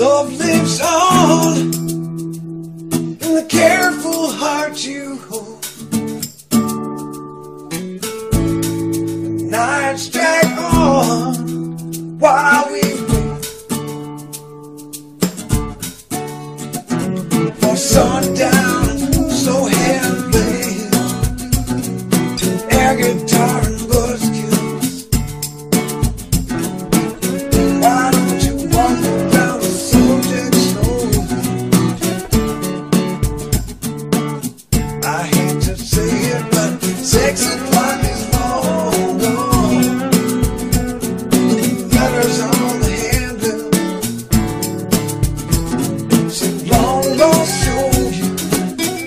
Love lives on in the careful heart you hold. Nights drag on while we wait for sundown. I hate to say it, but six o'clock is long gone. Letters on the handbill. So long lost show you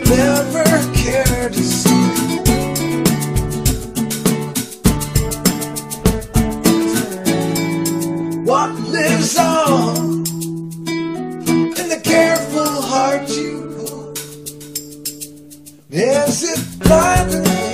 never cared to see. What lives on in the careful heart you Is it blind